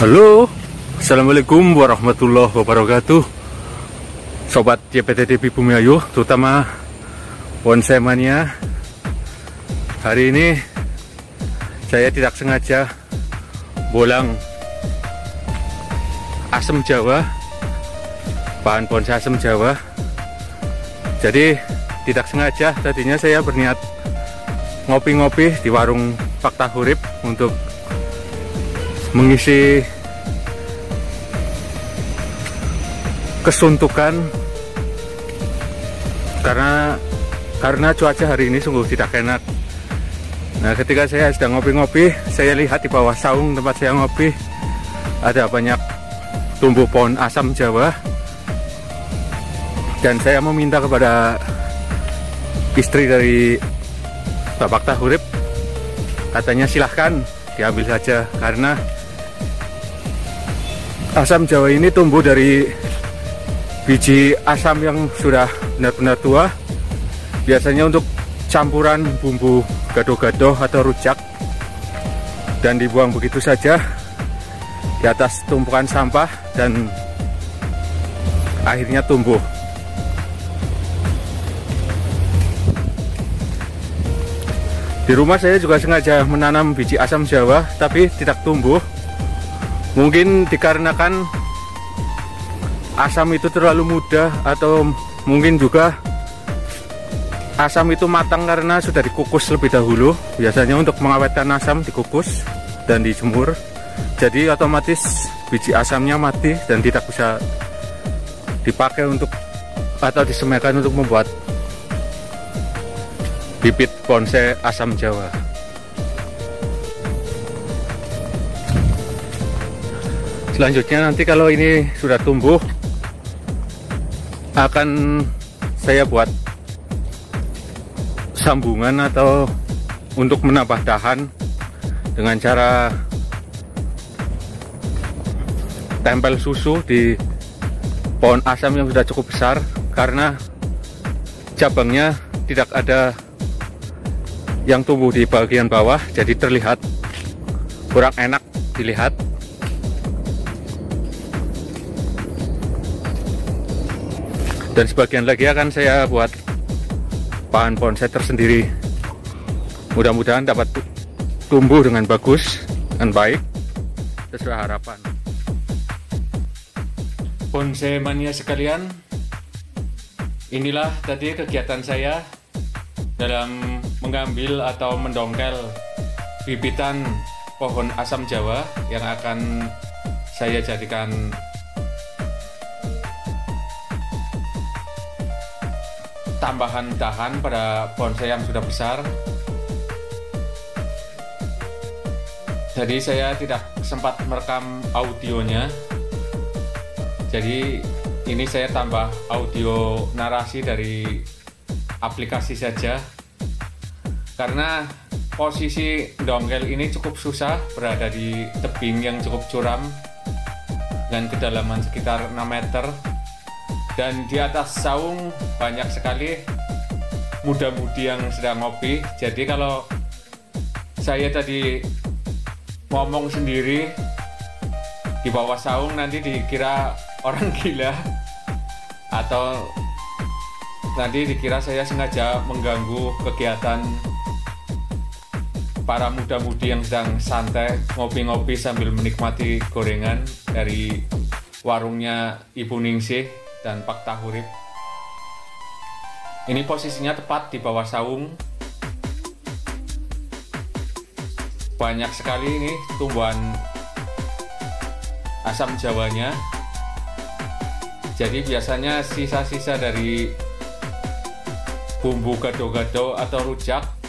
Halo, Assalamualaikum warahmatullahi wabarakatuh. Sobat YPTDP Bumi Ayu, terutama bonsai mania. Hari ini saya tidak sengaja bolang asam jawa Bahan bonsai asam jawa. Jadi tidak sengaja tadinya saya berniat ngopi-ngopi di warung Fakta Hurip untuk mengisi kesuntukan karena karena cuaca hari ini sungguh tidak enak. Nah, ketika saya sedang ngopi-ngopi, saya lihat di bawah saung tempat saya ngopi ada banyak tumbuh pohon asam Jawa. Dan saya meminta kepada istri dari Bapak Tahurip katanya silahkan diambil saja karena asam jawa ini tumbuh dari biji asam yang sudah benar-benar tua. Biasanya untuk campuran bumbu gado-gado atau rujak dan dibuang begitu saja di atas tumpukan sampah dan akhirnya tumbuh di rumah saya juga sengaja menanam biji asam jawa tapi tidak tumbuh. Mungkin dikarenakan asam itu terlalu mudah atau mungkin juga asam itu matang karena sudah dikukus lebih dahulu. Biasanya untuk mengawetkan asam dikukus dan dijemur. Jadi otomatis biji asamnya mati dan tidak bisa dipakai untuk atau disemaikan untuk membuat bibit bonsai asam jawa. Selanjutnya nanti kalau ini sudah tumbuh akan saya buat sambungan atau untuk menambah dahan dengan cara tempel susu di pohon asam yang sudah cukup besar karena cabangnya tidak ada yang tumbuh di bagian bawah jadi terlihat kurang enak dilihat. Dan sebagian lagi akan saya buat bahan bonsai tersendiri. Mudah-mudahan dapat tumbuh dengan bagus dan baik. Sesuai harapan. Bonsai mania sekalian. Inilah tadi kegiatan saya dalam mengambil atau mendongkel bibitan pohon asam jawa yang akan saya jadikan tambahan dahan pada bonsai yang sudah besar. Jadi saya tidak sempat merekam audionya. Jadi ini saya tambah audio narasi dari aplikasi saja. Karena posisi dongkel ini cukup susah berada di tebing yang cukup curam dengan kedalaman sekitar 6 meter. Dan di atas saung banyak sekali muda-mudi yang sedang ngopi. Jadi kalau saya tadi ngomong sendiri di bawah saung nanti dikira orang gila. Atau nanti dikira saya sengaja mengganggu kegiatan para muda-mudi yang sedang santai ngopi-ngopi sambil menikmati gorengan dari warungnya Ibu Ningsih dan Pak Tahurip. Ini posisinya tepat di bawah saung. Banyak sekali ini tumbuhan asam jawanya. Jadi biasanya sisa-sisa dari bumbu gado-gado atau rujak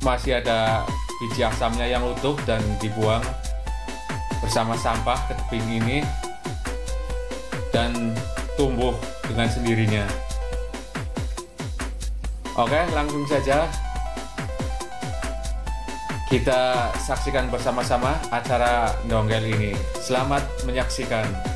masih ada biji asamnya yang utuh dan dibuang bersama sampah ke tebing ini dan tumbuh dengan sendirinya. Oke, langsung saja kita saksikan bersama-sama acara Donggel ini. Selamat menyaksikan.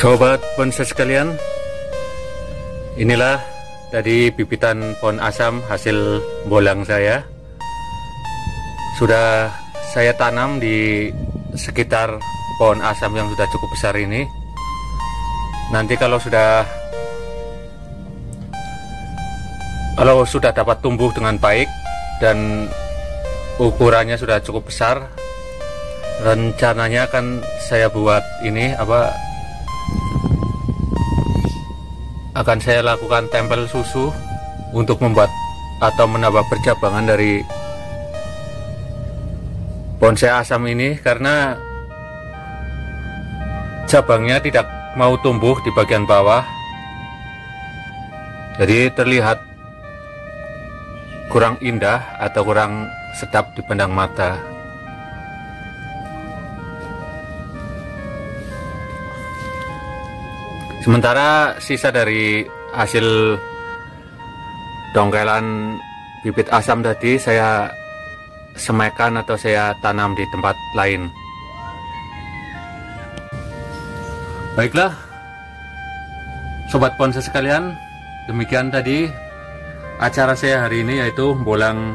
Sobat bonsai sekalian, inilah tadi bibitan pohon asam hasil bolang saya. Sudah saya tanam di sekitar pohon asam yang sudah cukup besar ini. Nanti kalau sudah kalau sudah dapat tumbuh dengan baik dan ukurannya sudah cukup besar, rencananya akan saya buat ini apa akan saya lakukan tempel susu untuk membuat atau menambah percabangan dari bonsai asam ini karena cabangnya tidak mau tumbuh di bagian bawah. Jadi terlihat kurang indah atau kurang sedap dipandang mata Sementara sisa dari hasil dongkelan bibit asam tadi saya semaikan atau saya tanam di tempat lain. Baiklah, sobat ponsel sekalian, demikian tadi acara saya hari ini yaitu bolang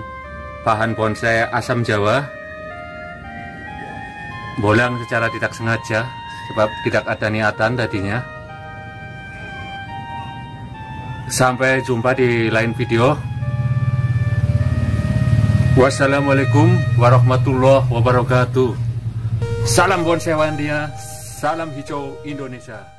bahan bonsai asam Jawa. Bolang secara tidak sengaja sebab tidak ada niatan tadinya. Sampai jumpa di lain video. Wassalamualaikum warahmatullahi wabarakatuh. Salam bonsai Wandia, salam hijau Indonesia.